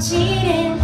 cheating.